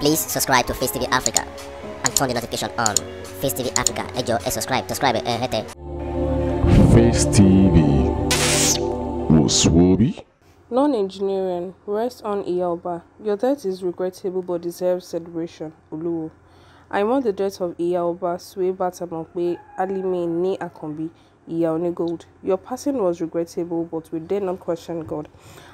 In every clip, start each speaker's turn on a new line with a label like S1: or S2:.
S1: Please subscribe to Face TV Africa and turn the notification on. Face TV Africa, ẹ jọ̀ọ́ ẹ subscribe, subscribe eh, ẹ hẹ́tẹ̀.
S2: Face TV Muswobi.
S3: Non-engineering, rest on Iyalba. Your death is regrettable but deserves celebration. Oluwo. I mourn the death of Iyalba Sue Batamope Alime Ni Akombi Iya Gold. Your passing was regrettable but we dare not question God.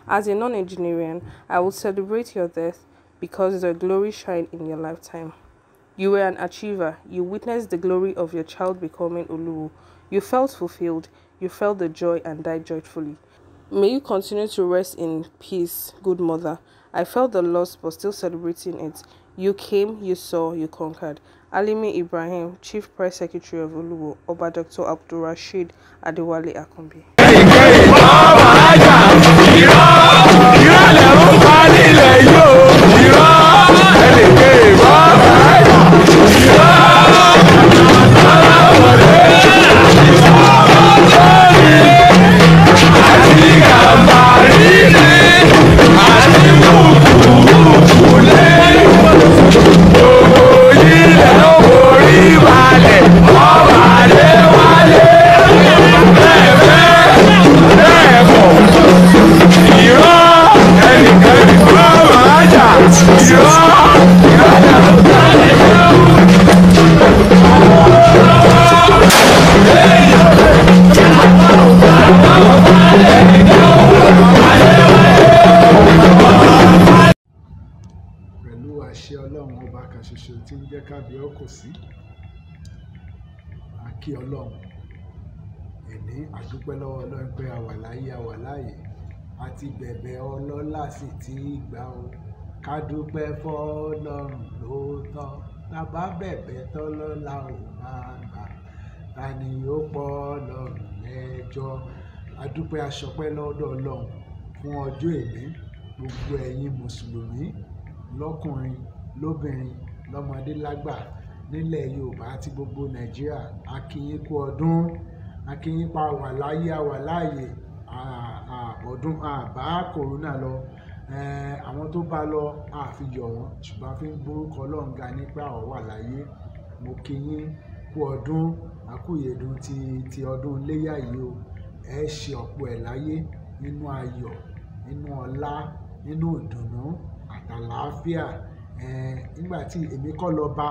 S3: As a non-engineering, I will celebrate your death because the glory shine in your lifetime. You were an achiever. You witnessed the glory of your child becoming Oluwo. You felt fulfilled. You felt the joy and died joyfully. May you continue to rest in peace, good mother. I felt the loss but still celebrating it. You came, you saw, you conquered. Alimi Ibrahim, Chief Press Secretary of Oluwo, Oba Dr. Abdul Rashid Adewale Akombi.
S4: pẹ̀lú ọba kan ṣoṣo tí ń jẹ́ kábíọ́ kò sí. A kí ọlọ́run. Ẹ̀ní àdúpẹ́ lọ́wọ́ ọlọ́run pé a wà láyé a wà láàyè. A ti bẹ̀bẹ̀ ọlọ́lá sì ti gbà ó. Ká dúpẹ́ fọ́lọ́run lóòótọ́. Bàbá bẹ̀bẹ̀ tọ́lọ́lá ò máa gbà ta ni ó pọ̀ ọlọ́run lẹ́jọ́? Adúpẹ́ aṣọpẹ́ lọ́dọ̀ ọlọ́run fún ọjọ́ èní gbogbo ẹ̀yin mùsùlùmí lọ́kùnrin lóbìnrin lọ́mọdé lágbà nílẹ̀ yorùbá àti gbogbo nàìjíríà. A kí yín kú ọdún a kí yín pa wà láyé a wà láàyè ọdún àbá kòrónà lọ. Àwọn tó bá lọ àfihàn wọn. Ṣùgbọ́n a fi ń gbórúkọ ọlọ́run ga nípa àwọn wà láyé. Mo kí yín kú ọdún. Àkúyèdùn ti ti ọdún iléyà yìí o. Ẹ ṣe ọ̀pọ̀ ẹ̀ láyé. Nínú ayọ̀ nínú ọlá nínú ìdùnnú àtàlàáfíà nígbà tí èmi kọ́ lọ́ba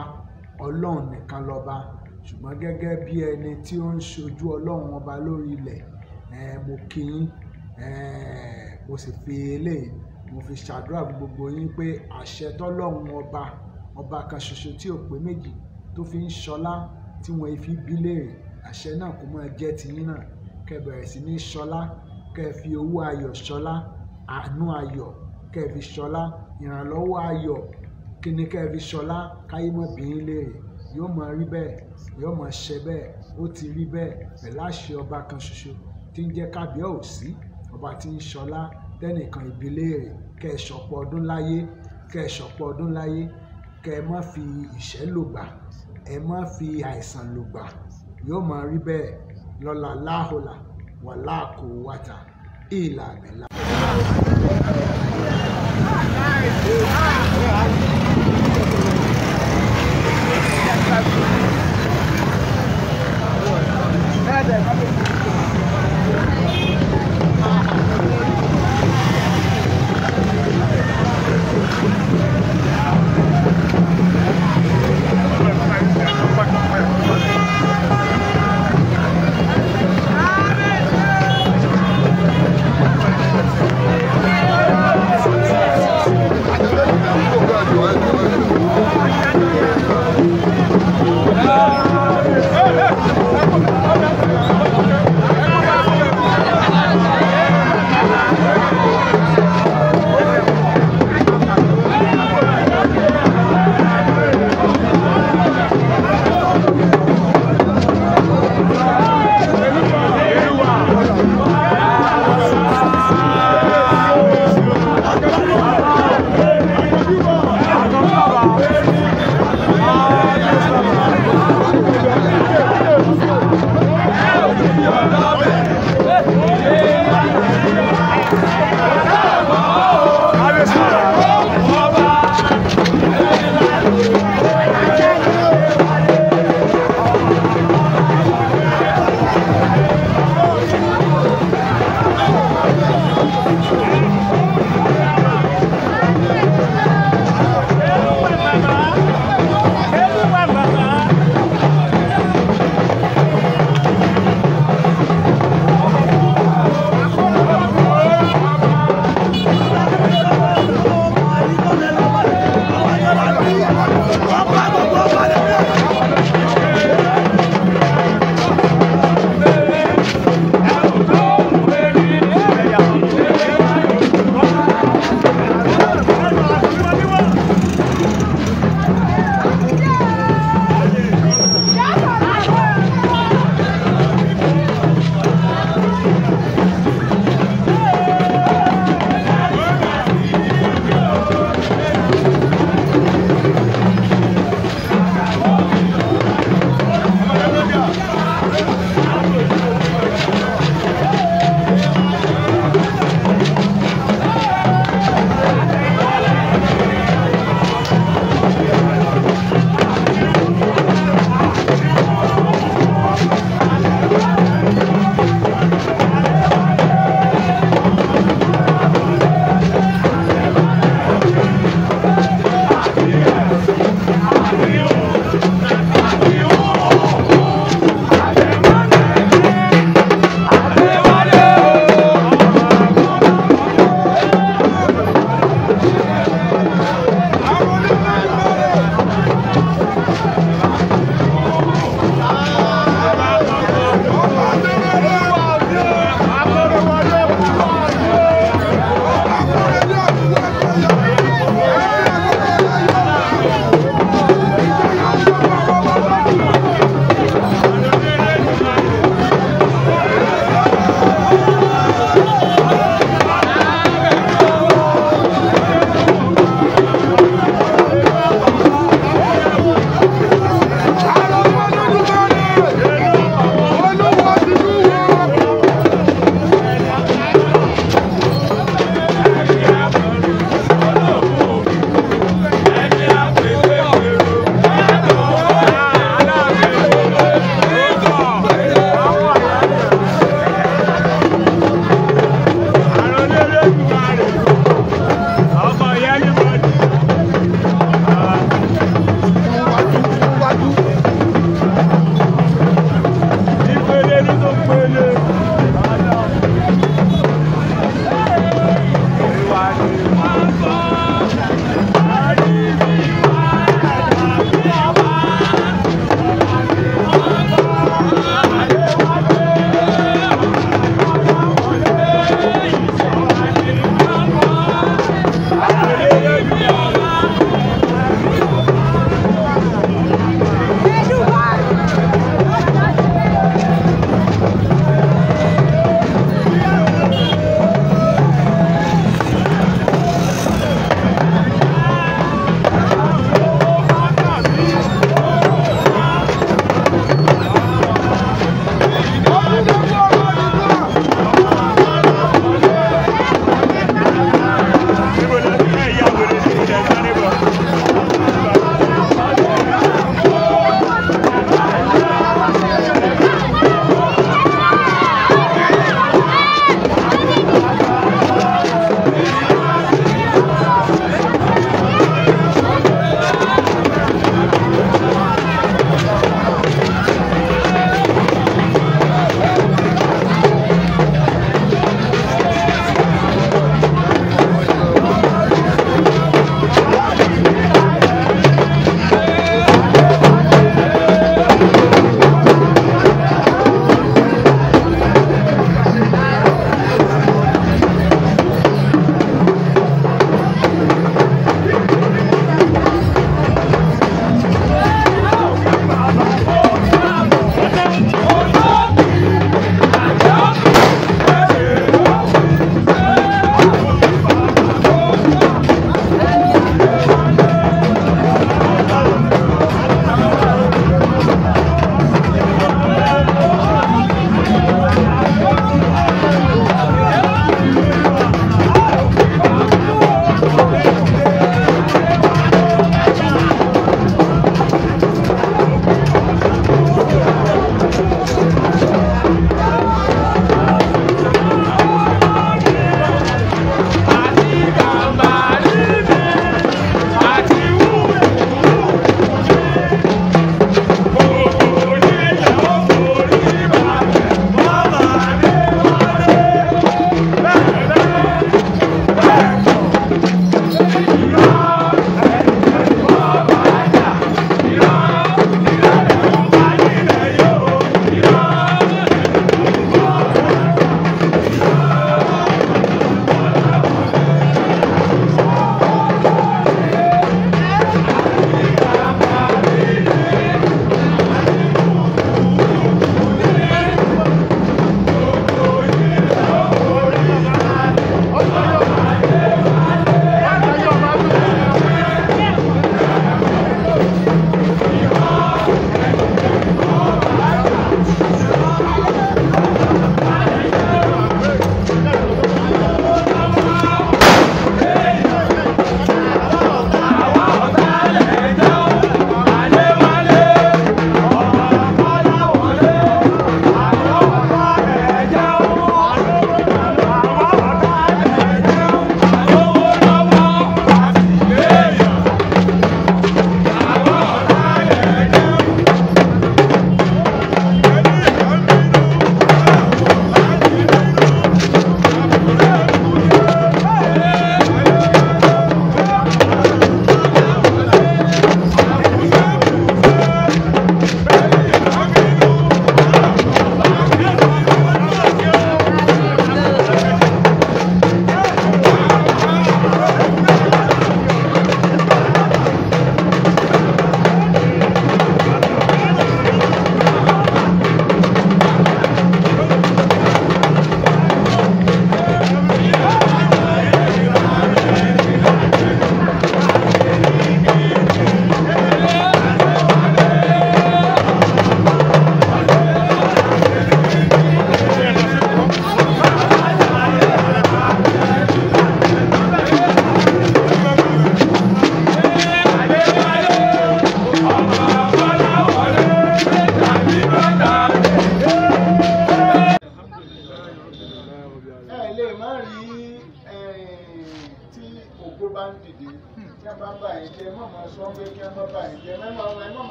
S4: ọlọ́run nìkan lọ́ba ṣùgbọ́n gẹ́gẹ́ bí ẹni tí ó ń ṣojú ọlọ́run ọba lórí ilẹ̀ mo kí yín. Mo sì fi eléyìí mo fi ṣàdúrà gbogbo yín pé àṣẹ tọ́lọ́run ọba ọba kan ṣoṣo tí ò pé méjì tó fi ń ṣọlá tí wọ́n fi bí léèrè àṣẹ náà kò máa jẹ́ tiyín náà. Kẹ́ bẹ̀rẹ̀ sí ní ṣọlá kẹ́ fi owó ayọ̀ ṣọlá àánú ayọ̀ kẹ́ fi ṣọlá ìrànlọ́wọ́ ayọ̀ kí ni kẹ́ fi ṣọlá káyé mọ́ bí yín léèrè yóò máa rí bẹ́ẹ̀ yóò máa ṣe bẹ́ẹ̀ ó ti rí bẹ́ẹ̀ pẹ̀lú àṣẹ ọba kan ṣoṣo tí ń jẹ́ kábíyèsí ọba tí ń ṣọlá tẹ́nìkan ìbí léèrè kẹ́ ẹ ṣọ̀pọ̀ ọdún láyé kẹ́ ẹ ṣọ̀pọ̀ ọdún láyé kẹ́ ẹ má fi ìṣẹ́ lògbà ẹ má fi àìsàn lògbà yóò máa rí bẹ́ẹ̀ lọ́la láhùlà wà láàkó wàtà ìlà àbẹ̀là.
S5: هذا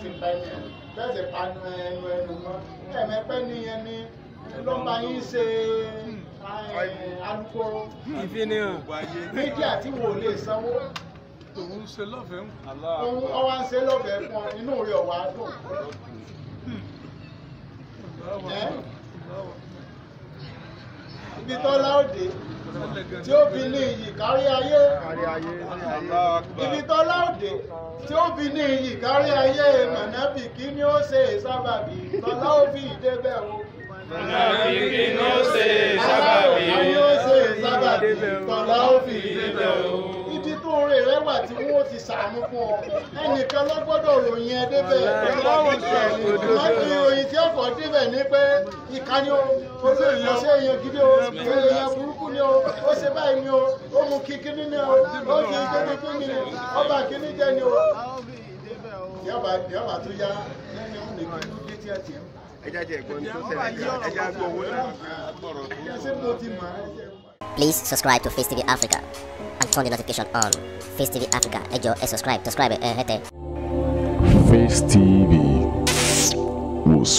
S5: sì pa ẹni bẹ́ẹ̀ sì panu ẹnu ẹnu mọ́. Ẹ̀mẹ́pẹ́ ni ló ń bá yín ṣe alukoro
S6: ìfihàn
S5: mídíà tí wò lè sanwó.
S6: Òun ṣe lọ́fẹ̀ẹ́
S5: ohun ọwá ń ṣe lọ́bẹ̀ẹ́ fún ọ. Inú rẹ̀ ọ̀wá dùn. Ẹ́ ibi tó láòdè tí ó fi ní iyì kárí ayé ibi tó láòdè tí ó fi ní iyì kárí ayé mọ̀nàbí kí ni ó ṣe sábàbí tọ́lá ó fi ìdébẹ̀ o.
S6: Sábàbí.
S5: Kí ni ó ṣe sábàbí tọ́lá ó fi ìdébẹ̀ o. Tó rẹ wà tí wọ́n ti sàánú fún ọ. Ẹnìkan ló gbọ́dọ̀ ròyìn ẹ débẹ̀. Wọ́n fi ìròyìn tí ọkọ̀ débẹ̀ ní pé ìkànnì o, ó ṣe èèyàn gidi o, èèyàn burúkú ni o, ó ṣe báyìí ni o, ó mú kíkíní ni o, ó fi kíní kíní ni, ọba kíní jẹ ni o. Yọ̀bà tó yá lẹ́nu ọ̀hún nìkan ló dé tí ẹ tiẹ̀.
S7: ẹja jẹ ẹ̀gbọ́n tó ṣẹlẹ̀ ẹja gbọ́ owó náà.
S5: Ṣé mo ti mọ̀ ẹ́?
S1: Please subscribe to Face TV Africa and turn the notification on. Face TV Africa, ẹ jọ̀ọ́ ẹ subscribe, subscribe eh, ẹ hẹ́tẹ̀.
S2: Face TV. Was?